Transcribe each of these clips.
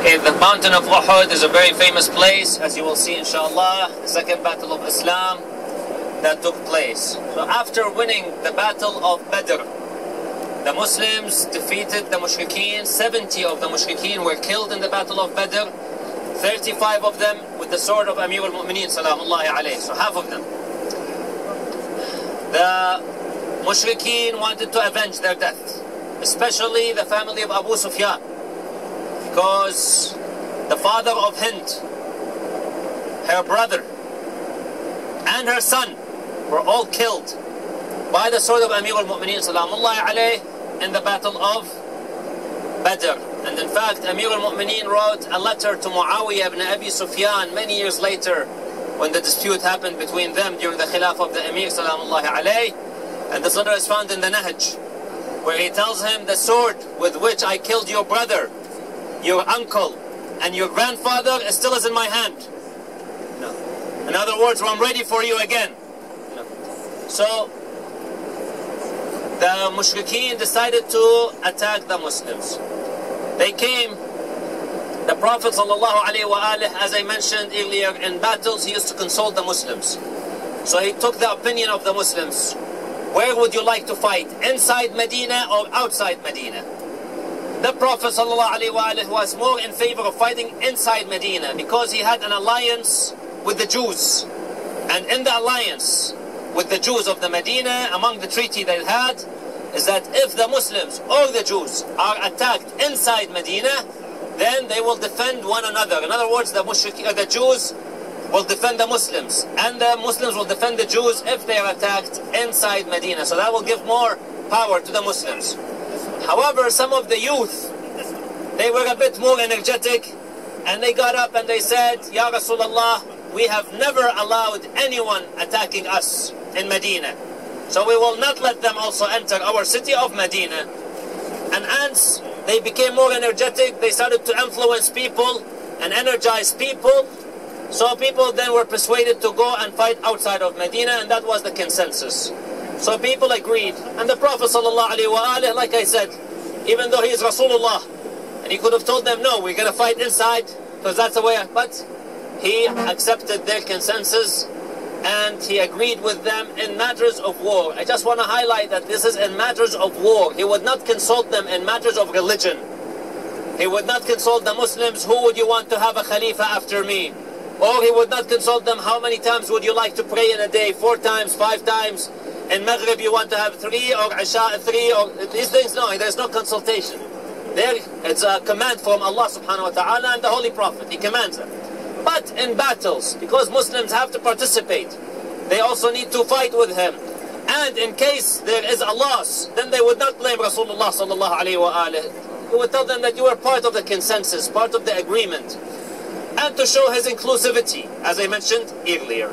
Okay, the mountain of Uhud is a very famous place, as you will see inshallah, the second battle of Islam that took place. So after winning the battle of Badr, the Muslims defeated the Mushrikeen, 70 of the Mushrikeen were killed in the battle of Badr, 35 of them with the sword of Amir al-Mu'mineen salamullahi alayhi, so half of them. The Mushrikeen wanted to avenge their death especially the family of Abu Sufyan because the father of Hind, her brother, and her son were all killed by the sword of Amir al-Mu'mineen in the battle of Badr. And in fact, Amir al-Mu'mineen wrote a letter to Muawiyah ibn Abi Sufyan many years later when the dispute happened between them during the Khilaf of the Amir salamullahi alayh. And this letter is found in the Nahj, where he tells him, the sword with which I killed your brother your uncle, and your grandfather is still is in my hand. No. In other words, I'm ready for you again. No. So the mushrikeen decided to attack the Muslims. They came. The Prophet ﷺ, as I mentioned earlier, in battles he used to consult the Muslims. So he took the opinion of the Muslims. Where would you like to fight? Inside Medina or outside Medina? the Prophet ﷺ was more in favor of fighting inside Medina because he had an alliance with the Jews. And in the alliance with the Jews of the Medina, among the treaty they had, is that if the Muslims or the Jews are attacked inside Medina, then they will defend one another. In other words, the, mushrik, uh, the Jews will defend the Muslims, and the Muslims will defend the Jews if they are attacked inside Medina. So that will give more power to the Muslims. However, some of the youth, they were a bit more energetic and they got up and they said, Ya Rasulullah, we have never allowed anyone attacking us in Medina. So we will not let them also enter our city of Medina. And as they became more energetic, they started to influence people and energize people. So people then were persuaded to go and fight outside of Medina and that was the consensus. So people agreed. And the Prophet ﷺ, like I said, even though he is Rasulullah, and he could have told them, no, we're going to fight inside, because that's the way, but he accepted their consensus and he agreed with them in matters of war. I just want to highlight that this is in matters of war. He would not consult them in matters of religion. He would not consult the Muslims, who would you want to have a Khalifa after me? Or he would not consult them, how many times would you like to pray in a day? Four times, five times? In Maghrib you want to have three, or Isha three, or these things, no, there's no consultation. There, it's a command from Allah subhanahu wa ta'ala and the Holy Prophet. He commands it. But in battles, because Muslims have to participate, they also need to fight with him. And in case there is a loss, then they would not blame Rasulullah sallallahu alayhi wa alayhi. He would tell them that you are part of the consensus, part of the agreement. And to show his inclusivity, as I mentioned earlier.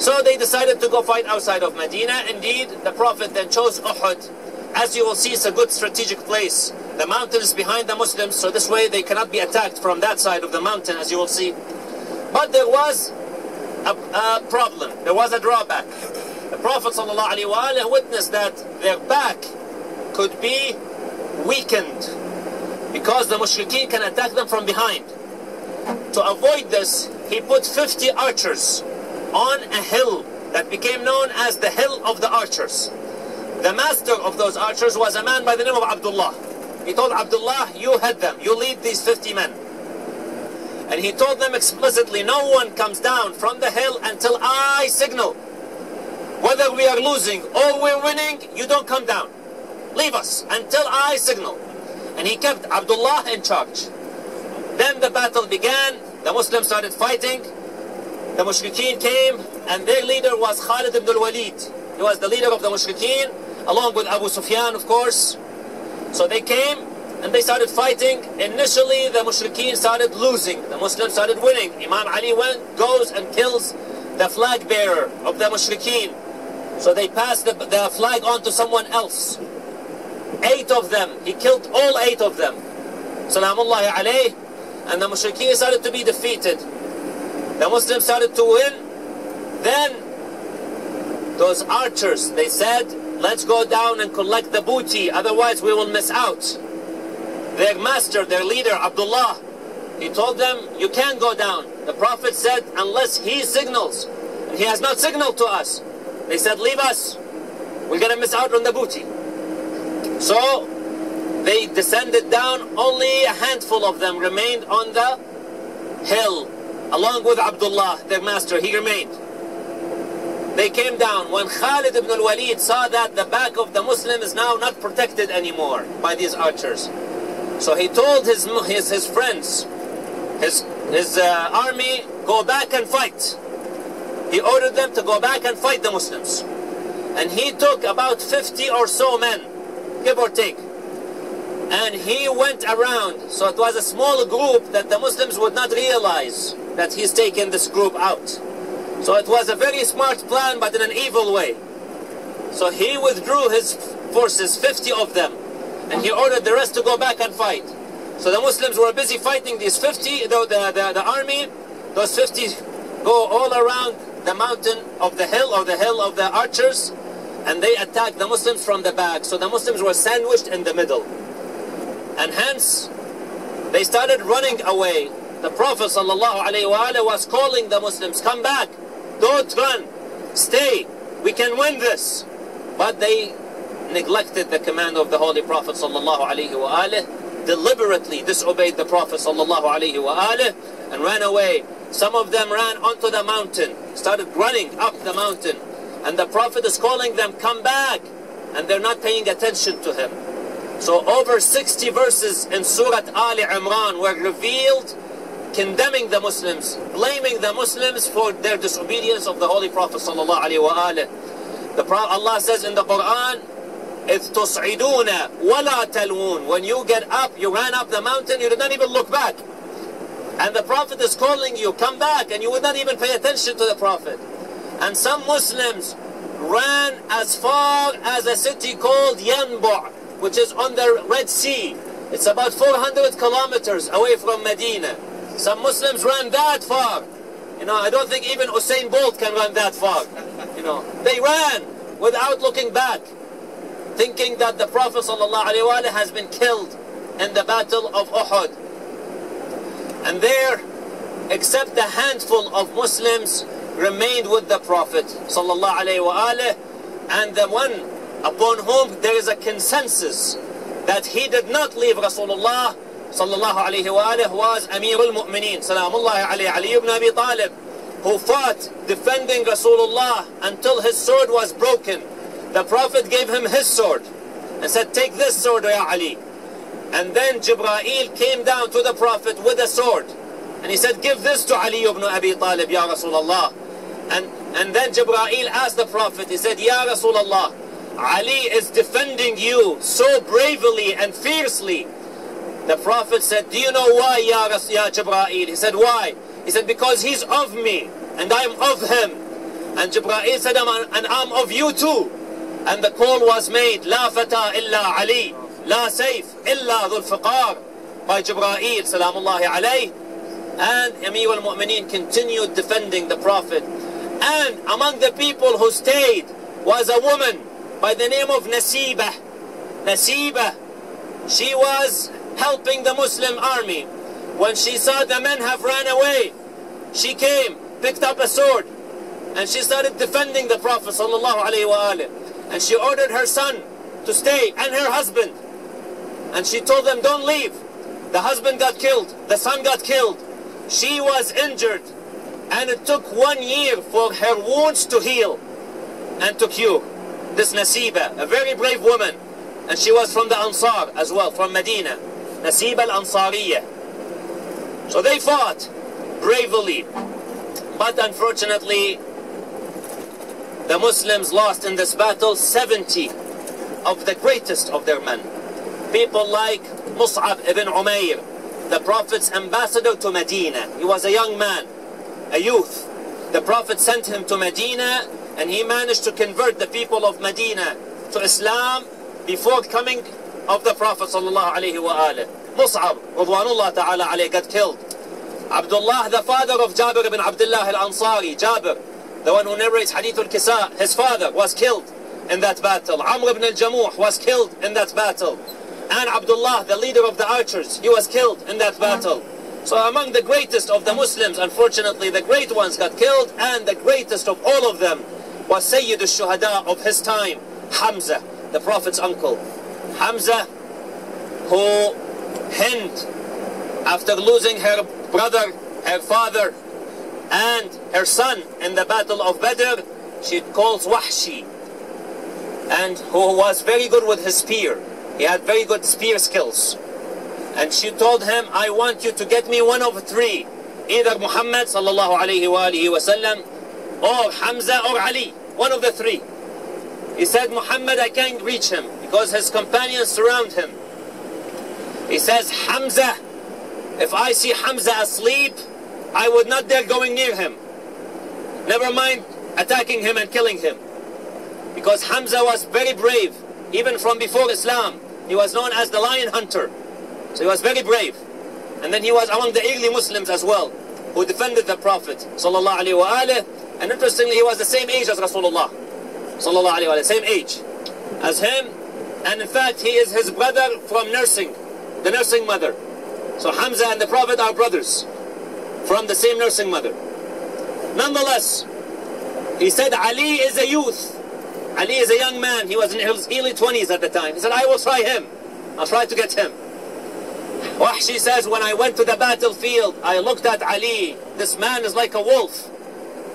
So they decided to go fight outside of Medina. Indeed, the Prophet then chose Uhud. As you will see, it's a good strategic place. The mountain is behind the Muslims, so this way they cannot be attacked from that side of the mountain, as you will see. But there was a, a problem. There was a drawback. The Prophet ﷺ witnessed that their back could be weakened because the mushrikeen can attack them from behind. To avoid this, he put 50 archers on a hill that became known as the Hill of the Archers. The master of those archers was a man by the name of Abdullah. He told Abdullah, you head them, you lead these 50 men. And he told them explicitly, no one comes down from the hill until I signal. Whether we are losing or we're winning, you don't come down. Leave us until I signal. And he kept Abdullah in charge. Then the battle began. The Muslims started fighting. The Mushrikeen came, and their leader was Khalid ibn al-Walid. He was the leader of the Mushrikeen, along with Abu Sufyan, of course. So they came, and they started fighting. Initially, the Mushrikeen started losing. The Muslims started winning. Imam Ali went, goes and kills the flag bearer of the Mushrikeen. So they passed the, the flag on to someone else. Eight of them. He killed all eight of them. Salamullahi alayh. And the Mushrikeen started to be defeated. The Muslims started to win. Then those archers, they said, let's go down and collect the booty, otherwise we will miss out. Their master, their leader, Abdullah, he told them, you can't go down. The Prophet said, unless he signals. And he has not signaled to us. They said, leave us. We're going to miss out on the booty. So they descended down. Only a handful of them remained on the hill, along with Abdullah, their master. He remained. They came down. When Khalid ibn al-Walid saw that the back of the Muslim is now not protected anymore by these archers. So he told his, his, his friends, his, his uh, army, go back and fight. He ordered them to go back and fight the Muslims. And he took about 50 or so men, give or take. And he went around. So it was a small group that the Muslims would not realize that he's taken this group out. So it was a very smart plan, but in an evil way. So he withdrew his forces, 50 of them, and he ordered the rest to go back and fight. So the Muslims were busy fighting these 50, the, the, the, the army, those 50 go all around the mountain of the hill, or the hill of the archers, and they attacked the Muslims from the back. So the Muslims were sandwiched in the middle. And hence, they started running away. The Prophet ﷺ was calling the Muslims, come back, don't run, stay, we can win this. But they neglected the command of the Holy Prophet ﷺ, deliberately disobeyed the Prophet ﷺ, and ran away. Some of them ran onto the mountain, started running up the mountain. And the Prophet is calling them, come back. And they're not paying attention to him. So over 60 verses in Surah Ali Imran were revealed condemning the Muslims, blaming the Muslims for their disobedience of the Holy Prophet sallallahu alaihi wasallam. The Prophet Allah says in the Quran, إِذْ تُصْعِدُونَ وَلَا تَلْوُونَ When you get up, you ran up the mountain, you did not even look back. And the Prophet is calling you, come back, and you would not even pay attention to the Prophet. And some Muslims ran as far as a city called Yanbu', which is on the Red Sea. It's about 400 kilometers away from Medina. Some Muslims ran that far. You know, I don't think even Usain Bolt can run that far. You know, they ran without looking back, thinking that the Prophet ﷺ has been killed in the Battle of Uhud. And there, except a handful of Muslims remained with the Prophet ﷺ, and the one upon whom there is a consensus that he did not leave Rasulullah sallallahu alayhi wa was Amir al-Mu'mineen, alayhi, Ali ibn Abi Talib, who fought defending Rasulullah until his sword was broken. The Prophet gave him his sword and said, take this sword, Ya Ali. And then Jibreel came down to the Prophet with a sword. And he said, give this to Ali ibn Abi Talib, Ya Rasulullah. And, and then Jibreel asked the Prophet, he said, Ya Rasulullah, Ali is defending you so bravely and fiercely. The Prophet said, do you know why, Ya, ya Jibreel? He said, why? He said, because he's of me and I'm of him. And Jibreel said, and I'm of you too. And the call was made, La fata illa Ali, La sayf illa dhul fiqar, by Jibreel, salamullahi alayh. And Amir al-Mu'mineen continued defending the Prophet. And among the people who stayed was a woman by the name of Nasiba. Nasiba. She was helping the Muslim army. When she saw the men have ran away, she came, picked up a sword, and she started defending the Prophet sallallahu And she ordered her son to stay and her husband. And she told them, don't leave. The husband got killed. The son got killed. She was injured. And it took one year for her wounds to heal and to cure. This Nasiba, a very brave woman. And she was from the Ansar as well, from Medina. Nasiba al-Ansariya. So they fought bravely. But unfortunately, the Muslims lost in this battle 70 of the greatest of their men. People like Mus'ab ibn Umayr, the Prophet's ambassador to Medina. He was a young man, a youth. The Prophet sent him to Medina and he managed to convert the people of Medina to Islam before coming of the Prophet sallallahu alaihi wasallam. Mus'ab, Radwanullah ta'ala alayhi, got killed. Abdullah, the father of Jabir ibn Abdullah al-Ansari, Jabir, the one who narrates Hadith al-Kisa, his father was killed. in that battle. Amr ibn al-Jamuh was killed in that battle. And Abdullah, the leader of the archers, he was killed in that battle. So among the greatest of the Muslims, unfortunately, the great ones got killed, and the greatest of all of them was Sayyid al-Shuhada of his time, Hamza, the Prophet's uncle. Hamza, who Hind, after losing her brother, her father, and her son in the battle of Badr, she calls Wahshi, and who was very good with his spear. He had very good spear skills. And she told him, I want you to get me one of three. Either Muhammad sallallahu alayhi wa alihi wasallam, or Hamza or Ali. One of the three. He said, Muhammad, I can't reach him because his companions surround him. He says, Hamza, if I see Hamza asleep, I would not dare going near him. Never mind attacking him and killing him. Because Hamza was very brave, even from before Islam. He was known as the lion hunter. So he was very brave. And then he was among the early Muslims as well, who defended the Prophet sallallahu alaihi wasallam. And interestingly, he was the same age as Rasulullah sallallahu alaihi wasallam, same age as him. And in fact, he is his brother from nursing, the nursing mother. So Hamza and the Prophet are brothers from the same nursing mother. Nonetheless, he said Ali is a youth. Ali is a young man. He was in his early 20s at the time. He said, I will try him. I'll try to get him. Wahshi says, when I went to the battlefield, I looked at Ali. This man is like a wolf.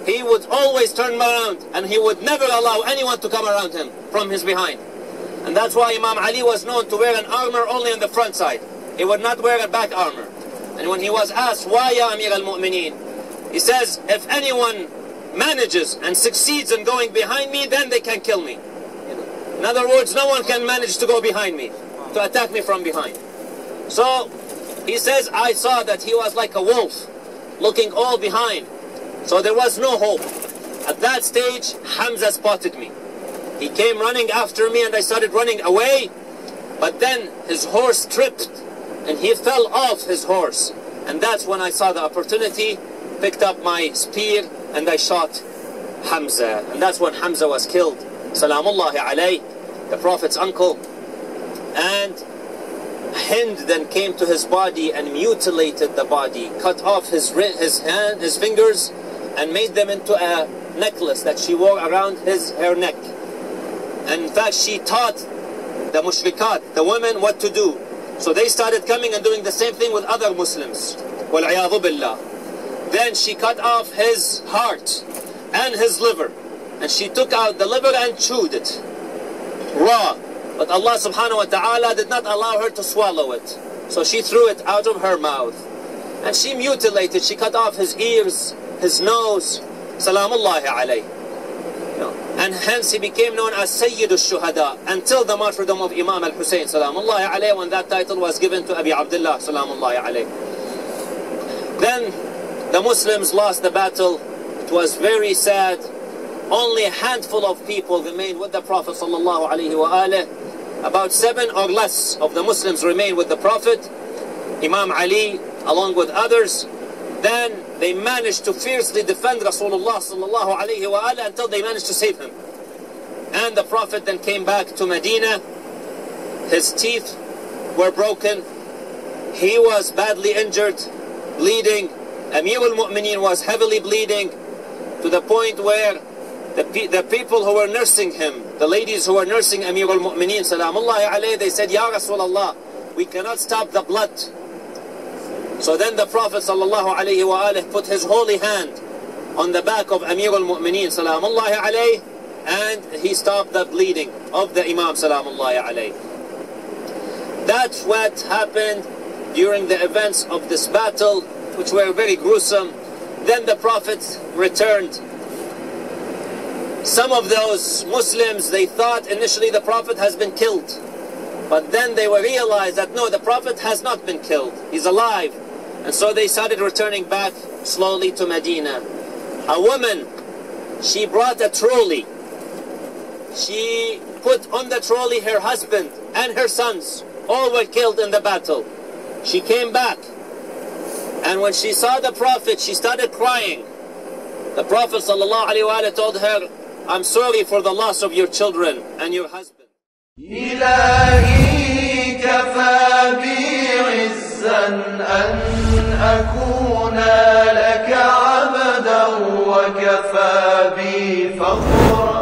He would always turn around and he would never allow anyone to come around him from his behind. And that's why Imam Ali was known to wear an armor only on the front side. He would not wear a back armor. And when he was asked, why Ya Amir al-Mu'mineen? He says, if anyone manages and succeeds in going behind me, then they can kill me. In other words, no one can manage to go behind me, to attack me from behind. So he says, I saw that he was like a wolf, looking all behind. So there was no hope. At that stage, Hamza spotted me. He came running after me and I started running away. But then his horse tripped and he fell off his horse. And that's when I saw the opportunity, picked up my spear and I shot Hamza. And that's when Hamza was killed. Salamullahi alayh, the Prophet's uncle. And Hind then came to his body and mutilated the body, cut off his his hand, his fingers, and made them into a necklace that she wore around his her neck. And in fact, she taught the mushrikat, the women, what to do. So they started coming and doing the same thing with other Muslims. Then she cut off his heart and his liver. And she took out the liver and chewed it raw. But Allah subhanahu wa ta'ala did not allow her to swallow it. So she threw it out of her mouth. And she mutilated, she cut off his ears, his nose. Salamullahi alayh. And hence he became known as Sayyid al-Shuhada until the martyrdom of Imam al-Hussein Salamullahi alayh when that title was given to Abi Abdullah Salamullahi alayh. Then the Muslims lost the battle. It was very sad. Only a handful of people remained with the Prophet sallallahu alaihi wasallam about seven or less of the Muslims remained with the Prophet, Imam Ali, along with others. Then they managed to fiercely defend Rasulullah sallallahu alayhi wa until they managed to save him. And the Prophet then came back to Medina. His teeth were broken. He was badly injured, bleeding. Amir al-Mu'mineen was heavily bleeding to the point where the, pe the people who were nursing him, the ladies who were nursing Amir al-Mu'mineen, alayhi, they said, Ya Rasulullah, we cannot stop the blood. So then the Prophet alayhi put his holy hand on the back of Amir al-Mu'mineen, salamullahi alayhi, and he stopped the bleeding of the Imam, salamullahi alayhi. That's what happened during the events of this battle, which were very gruesome. Then the Prophet returned some of those Muslims, they thought initially the Prophet has been killed. But then they were realized that no, the Prophet has not been killed. He's alive. And so they started returning back slowly to Medina. A woman, she brought a trolley. She put on the trolley her husband and her sons. All were killed in the battle. She came back. And when she saw the Prophet, she started crying. The Prophet ﷺ told her, I'm sorry for the loss of your children and your husband. إلهي كفى بي عزا أن أكون لك عبدا وكفى بي فخرا